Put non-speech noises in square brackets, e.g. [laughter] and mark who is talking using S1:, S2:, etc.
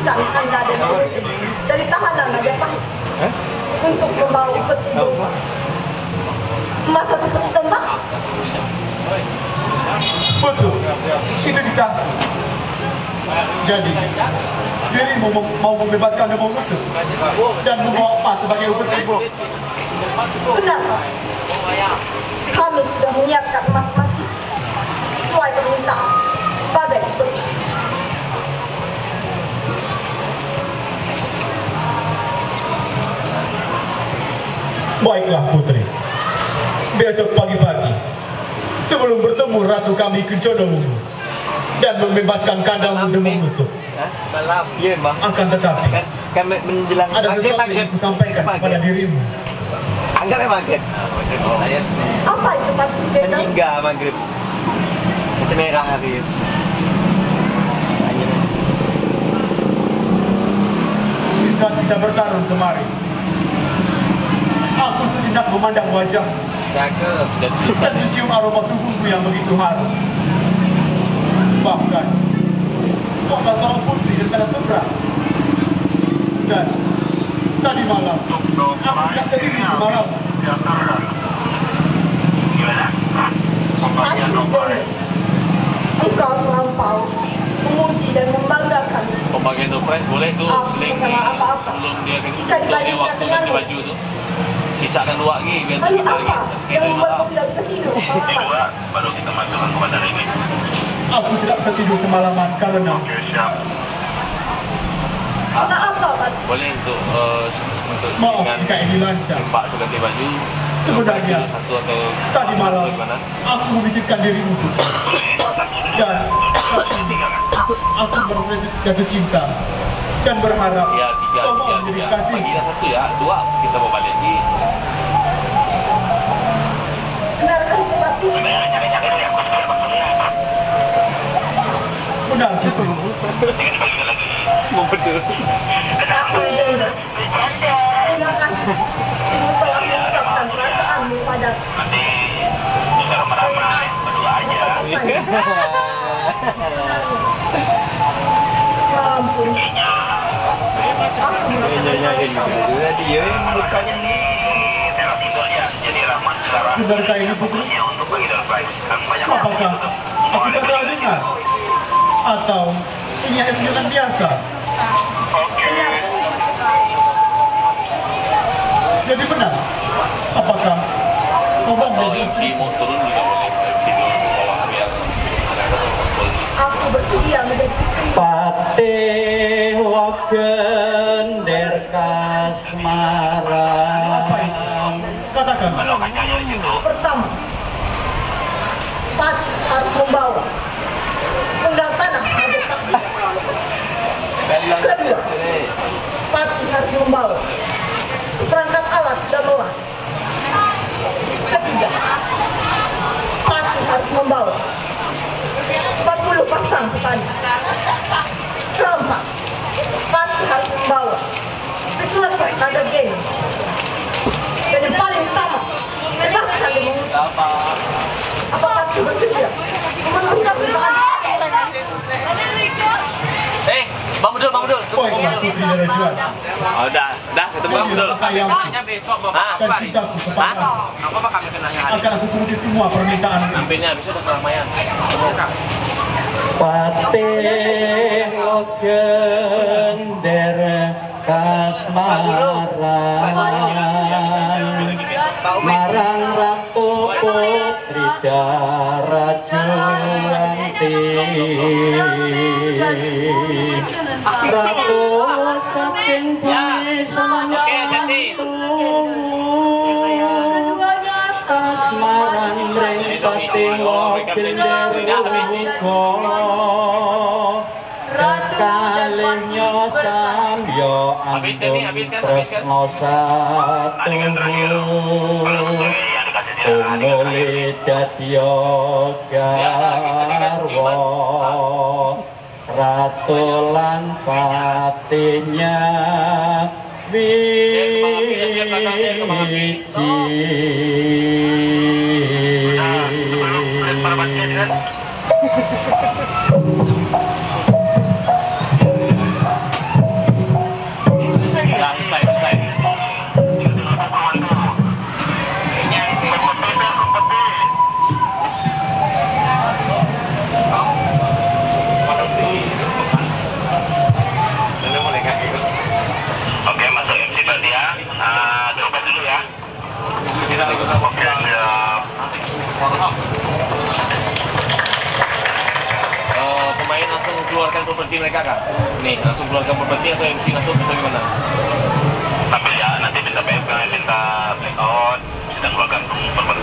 S1: memutuskan Anda dan politik dari tahanan Majapahit
S2: ya,
S1: untuk membawa peti bomba. Emas satu peti tembak?
S3: Betul, kita ditahan. Jadi, dirimu mau membebaskan Demong itu dan membawa emas sebagai upet
S1: tembok. Benar, kami sudah menyiapkan emas-emas itu sesuai permintaan.
S3: Baiklah putri, besok pagi-pagi sebelum bertemu ratu kami ke Jodohmu dan membebaskan kandangmu itu.
S4: Hah? Malam. Iya, Bang.
S3: Akan tetapi,
S4: Kan kan menjelang
S3: ada sesuatu yang
S4: maghrib.
S3: aku sampaikan
S4: Maghrib.
S3: kepada dirimu.
S4: Anggap ya maghrib.
S1: Apa itu Pak Gendong?
S4: meninggal maghrib. Masih merah hari itu.
S3: Di saat kita bertarung kemarin, memandang wajah
S4: cakep. [laughs]
S3: dan mencium aroma tubuhmu yang begitu harum. Bahkan, kau adalah seorang putri dari tanah seberang. Dan tadi malam, aku tidak tidur semalam.
S1: Pak Gendong. Engkau terlampau memuji dan membanggakan
S5: Pembagian surprise boleh tuh
S1: Ah,
S5: seling
S1: bukan apa-apa.
S5: sebelum dia
S1: Jika dibandingkan
S5: waktu
S1: dengan-
S5: ganti baju tu. Sisakan dua lagi biar
S1: Lalu
S5: kita lagi.
S1: apa yang membuatmu tidak bisa tidur? Pengalaman.
S5: baru kita masukkan kepada ini.
S3: Aku tidak bisa tidur semalaman karena
S1: Karena apa, Pak?
S5: Boleh untuk uh, untuk
S3: Maaf
S5: dengan
S3: jika ini lancar.
S5: Pak tu ganti baju.
S3: Sebenarnya,
S5: satu atau
S3: Tadi malam, aku memikirkan dirimu. Dan saat ini, aku merasa jatuh cinta dan berharap
S5: Ya tiga
S3: kau
S5: tiga
S3: mau menjadi
S5: tiga.
S3: kasih.
S5: Bagilah satu ya, dua kita bawa balik lagi.
S1: Benarkah itu?
S3: Benar, Syukur.
S5: Mau betul.
S1: Aku. Terima kasih. Ibu telah mengungkapkan perasaanmu pada satu saja. [laughs] Ampun. Aku melakukan hal
S3: Benarkah ini putri? Apakah aku salah dengar? Atau ini hanya biasa? Jadi benar? Apakah kau
S5: kumpul.
S1: Aku bersedia menjadi istri.
S4: Patih wakender
S3: Katakan.
S1: Pertama, Pati harus membawa undang tanah sebagai takbir. Kedua, Pati harus membawa perangkat alat gamelan. Ketiga, Pati harus membawa 40 pasang petani. Keempat, Pati harus membawa Bisleper naga geni. Dan yang paling utama, bebaskan dia mengutuk. Apakah Pati bersedia memenuhi permintaan?
S5: Eh, Bang
S3: Putri dari Juan.
S5: Oh, dah, dah ketemu.
S3: Ayam
S5: besok
S3: dan cintaku kepada
S5: Apa apa kami kenanya
S3: akan aku turuti semua permintaan.
S5: Nampilnya besok udah keramaian.
S4: Patih wakender kasmaran Marang Ratu darah jualan Ratu saking bumi senang Asmaran ring pati wakil dari buko Rakalinya sambyo antum presno satu Rakalinya sambyo antum presno satu Umuli dadya garwa Ratu lan patinya wiji
S5: keluarkan properti mereka kah? Nih, langsung keluarkan properti atau MC langsung atau gimana?
S6: Tapi ya nanti minta PF, minta blackout, sedang keluarkan properti.